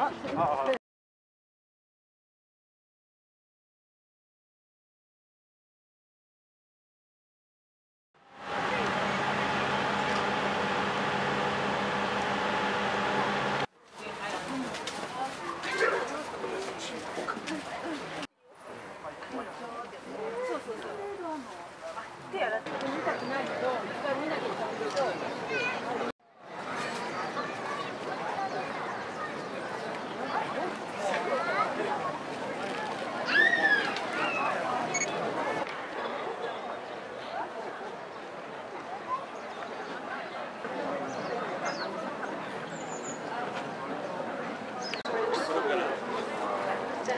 手洗って見たくないけど、一回見なきゃいけないけど。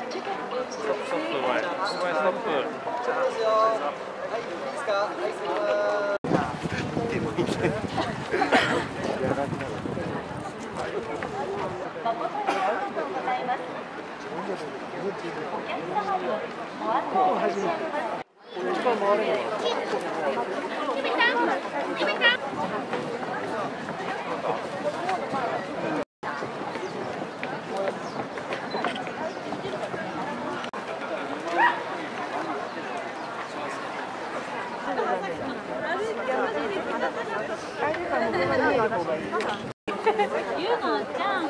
いいですか。はい、ゆうのちゃん、